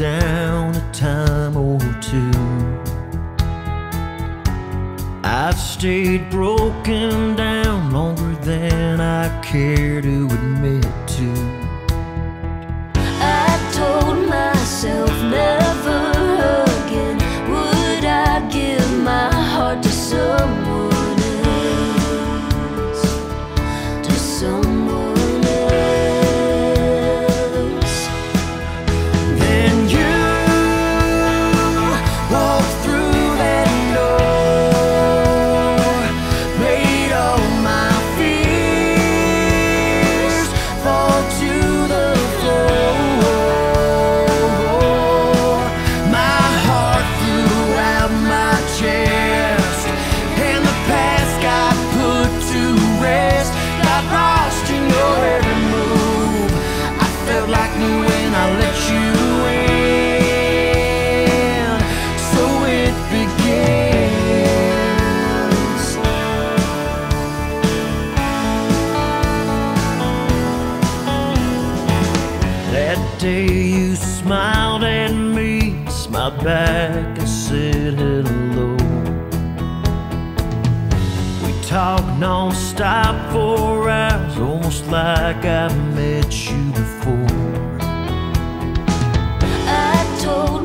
down a time or two. I've stayed broken down longer than I care to admit to. That day you smiled at me, smiled back and said hello. We talked non-stop for hours, almost like I met you before. I told